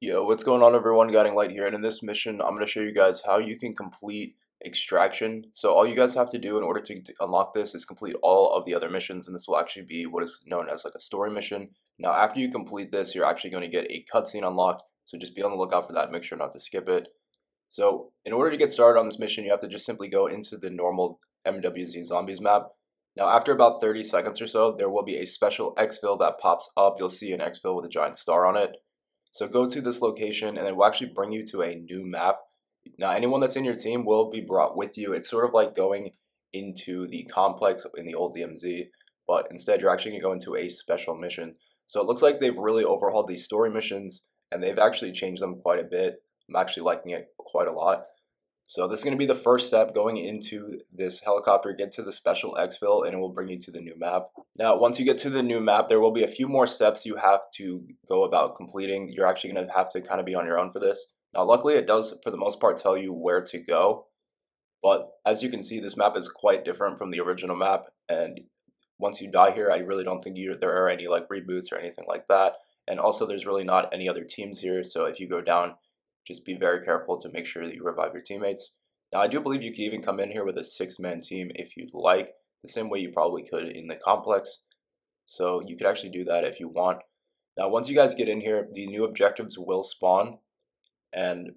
Yo, what's going on everyone? Guiding Light here, and in this mission, I'm going to show you guys how you can complete extraction. So all you guys have to do in order to unlock this is complete all of the other missions, and this will actually be what is known as like a story mission. Now, after you complete this, you're actually going to get a cutscene unlocked, so just be on the lookout for that. Make sure not to skip it. So in order to get started on this mission, you have to just simply go into the normal MWZ Zombies map. Now, after about 30 seconds or so, there will be a special exfil that pops up. You'll see an exfil with a giant star on it. So go to this location and it will actually bring you to a new map. Now anyone that's in your team will be brought with you. It's sort of like going into the complex in the old DMZ, but instead you're actually going to go into a special mission. So it looks like they've really overhauled these story missions and they've actually changed them quite a bit. I'm actually liking it quite a lot. So this is going to be the first step going into this helicopter, get to the special exfil, and it will bring you to the new map. Now, once you get to the new map, there will be a few more steps you have to go about completing. You're actually going to have to kind of be on your own for this. Now, luckily, it does, for the most part, tell you where to go. But as you can see, this map is quite different from the original map. And once you die here, I really don't think you, there are any like reboots or anything like that. And also, there's really not any other teams here. So if you go down, just be very careful to make sure that you revive your teammates. Now, I do believe you could even come in here with a six-man team if you'd like, the same way you probably could in the complex. So you could actually do that if you want. Now, once you guys get in here, the new objectives will spawn, and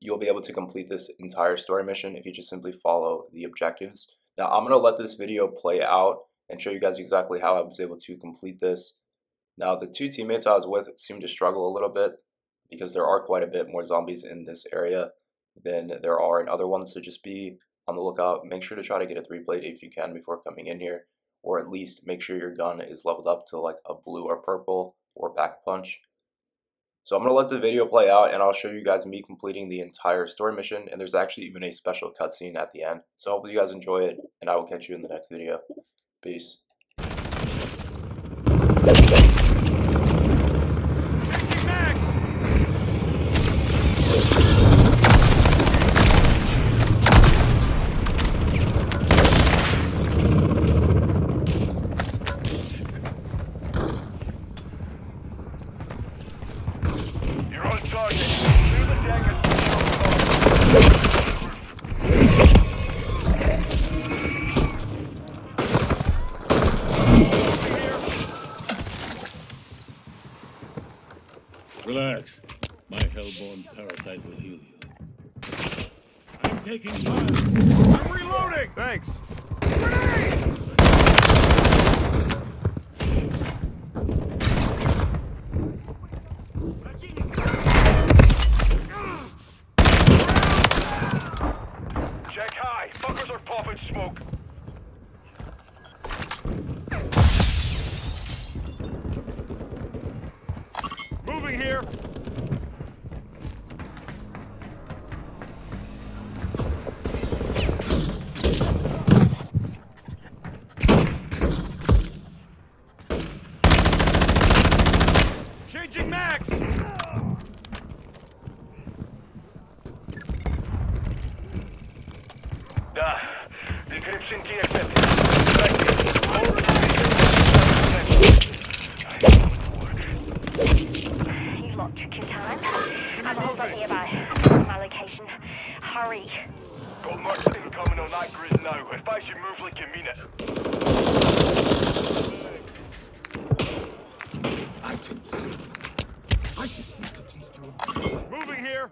you'll be able to complete this entire story mission if you just simply follow the objectives. Now, I'm going to let this video play out and show you guys exactly how I was able to complete this. Now, the two teammates I was with seemed to struggle a little bit, because there are quite a bit more zombies in this area than there are in other ones. So just be on the lookout. Make sure to try to get a three plate if you can before coming in here, or at least make sure your gun is leveled up to like a blue or purple or back punch. So I'm going to let the video play out and I'll show you guys me completing the entire story mission and there's actually even a special cutscene at the end. So hopefully you guys enjoy it and I will catch you in the next video. Peace. Relax. My hellborn parasite will heal you. I'm taking fire. I'm reloading! Thanks. Changing max! Да, decryption key accepted. You've locked your time. I'm hold up nearby. My location. Hurry. Got mercs incoming on that grid now. You move like you mean it. I can see. I just need to taste your... Moving here!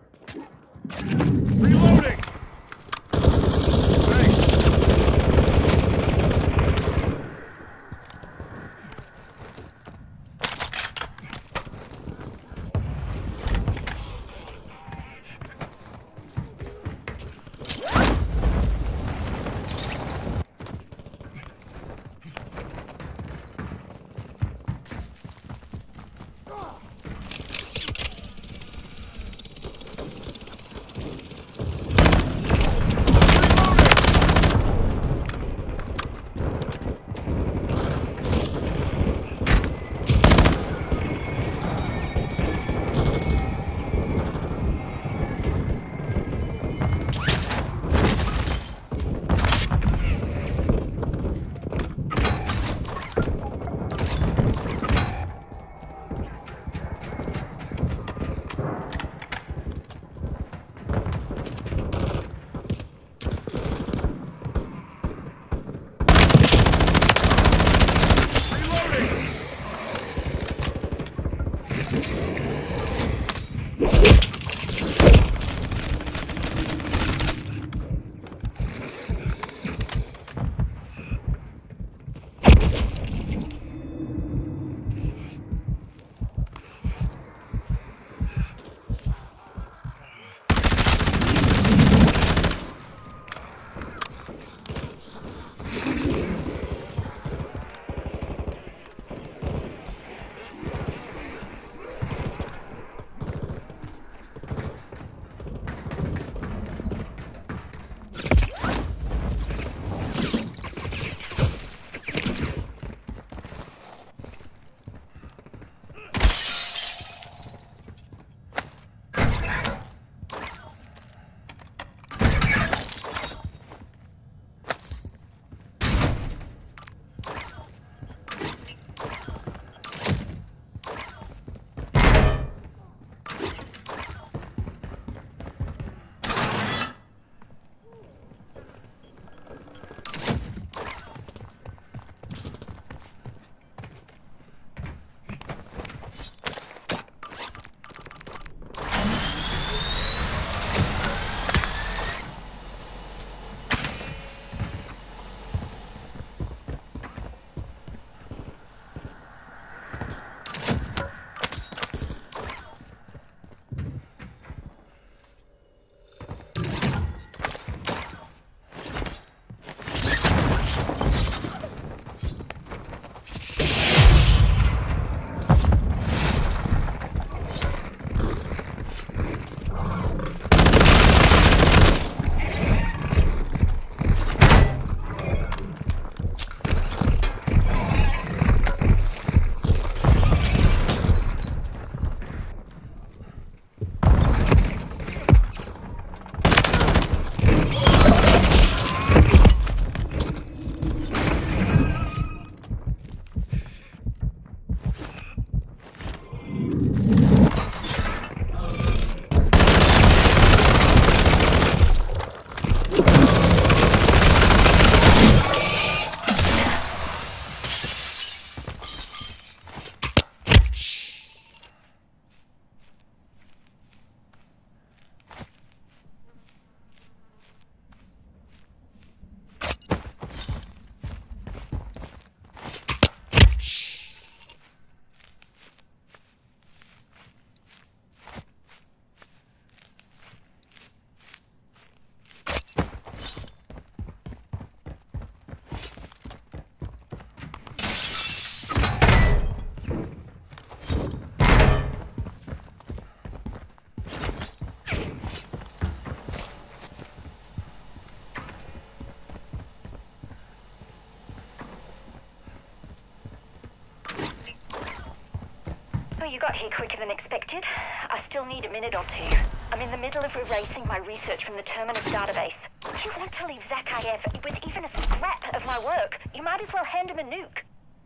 You got here quicker than expected. I still need a minute or two. I'm in the middle of erasing my research from the Terminus database. If you want to leave Zakayev with even a scrap of my work, you might as well hand him a nuke.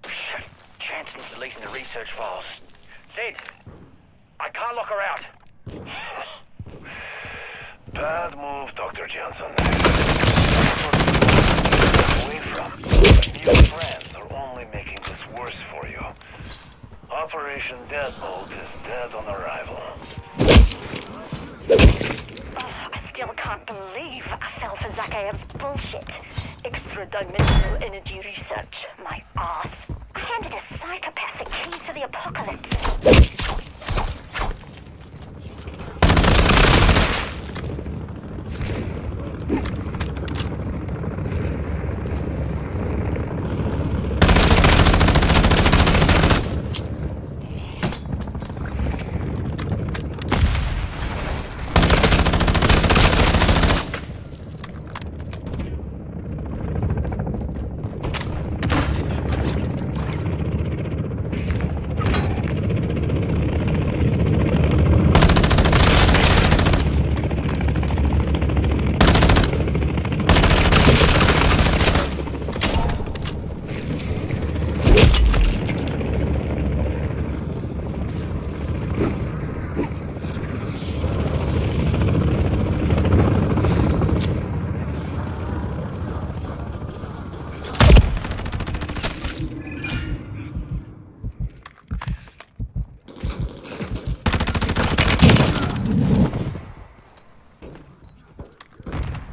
Chancellor's deleting the research files. Sid, I can't lock her out. Bad move, Dr. Jansen. From. New friends are only making this worse for you. Operation Deadbolt is dead on arrival. Oh, I still can't believe I fell for Zakayev's bullshit. Extra-dimensional energy research, my ass. I handed a psychopath the keys to the apocalypse.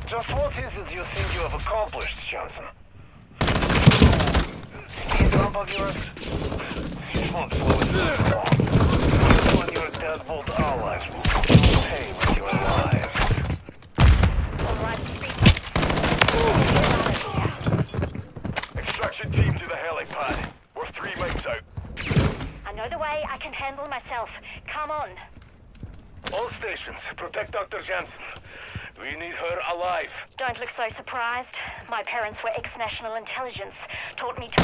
Just what is it you think you have accomplished, Jansen? Ski drop of yours? It won't slow it down long. You and your Deadbolt allies will pay with your lives. All right, speak. Extraction team to the helipad. We're three mates out. I know the way I can handle myself. Come on. All stations, protect Dr. Jansen. We need her alive. Don't look so surprised. My parents were ex-national intelligence. Taught me to...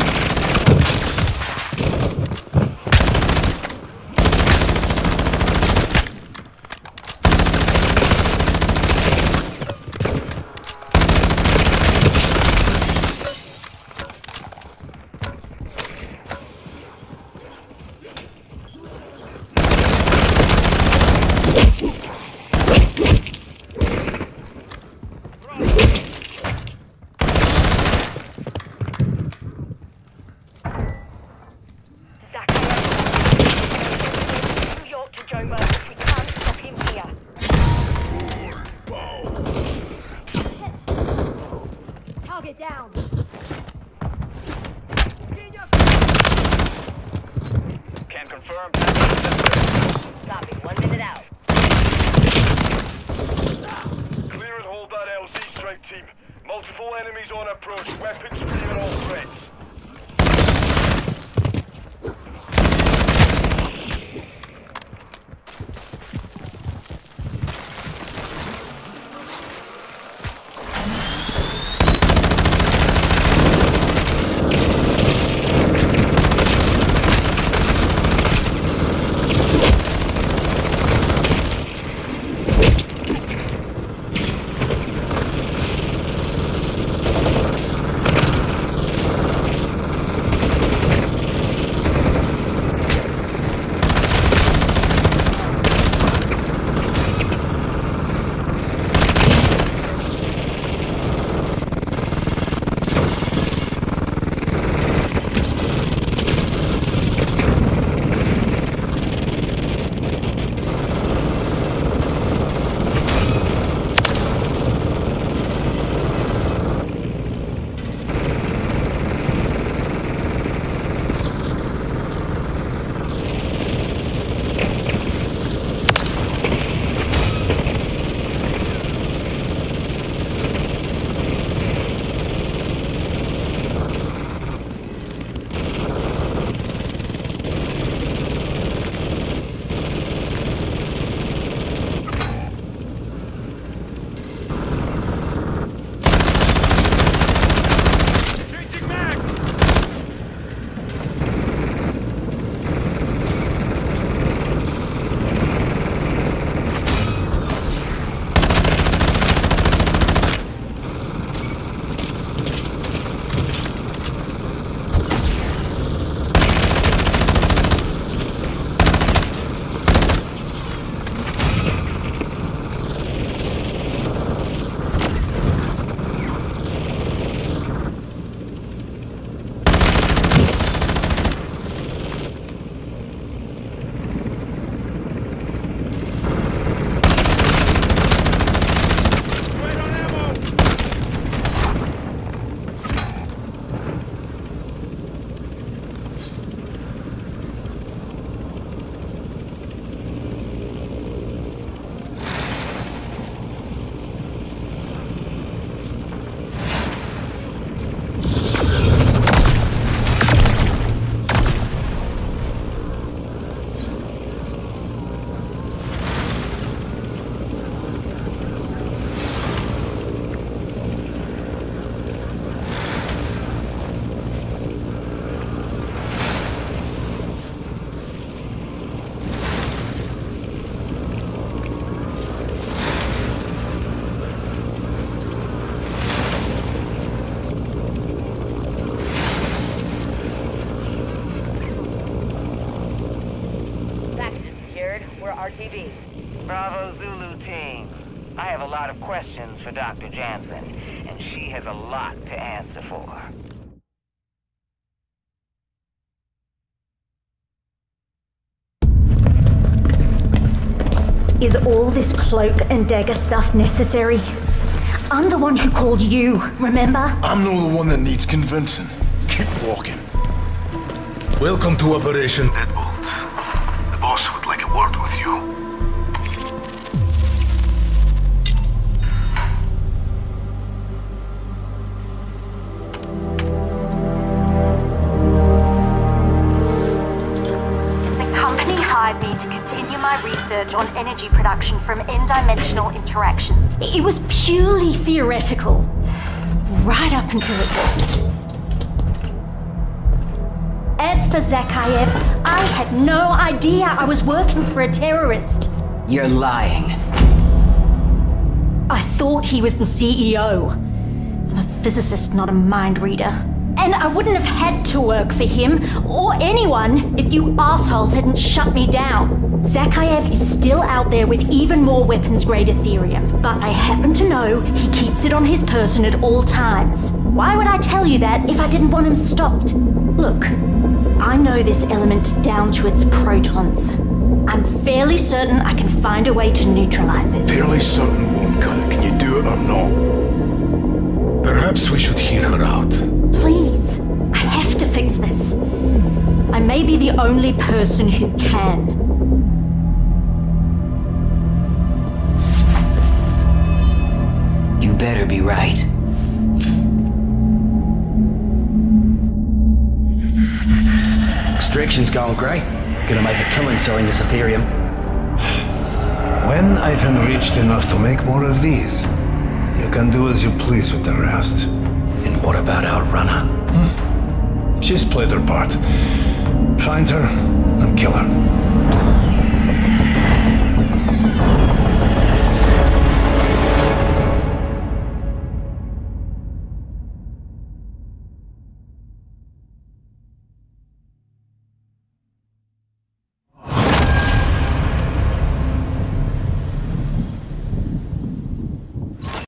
Zachary, New York to Joe Moses. We can't stop him here. Target down. Can confirm. Copy. One minute out. Clear and hold that LZ strike team. Multiple enemies on approach. Weapons free on all threats. Bravo Zulu team. I have a lot of questions for Dr. Jansen, and she has a lot to answer for. Is all this cloak and dagger stuff necessary? I'm the one who called you, remember? I'm not the one that needs convincing. Keep walking. Welcome to Operation Deadbolt. The boss would like a word with you. Research on energy production from n-dimensional interactions. It was purely theoretical. Right up until it wasn't. As for Zakayev, I had no idea I was working for a terrorist. You're lying. I thought he was the CEO. I'm a physicist, not a mind reader. And I wouldn't have had to work for him or anyone if you assholes hadn't shut me down. Zakayev is still out there with even more weapons grade Aetherium, but I happen to know he keeps it on his person at all times. Why would I tell you that if I didn't want him stopped? Look, I know this element down to its protons. I'm fairly certain I can find a way to neutralize it. Fairly certain won't cut it. Can you do it or not? Perhaps we should hear her out. Fix this. I may be the only person who can. You better be right. Extraction's going great. Gonna make a killing selling this Aetherium. When I've enriched enough to make more of these, you can do as you please with the rest. And what about our runner? Hmm? She's played her part. Find her and kill her.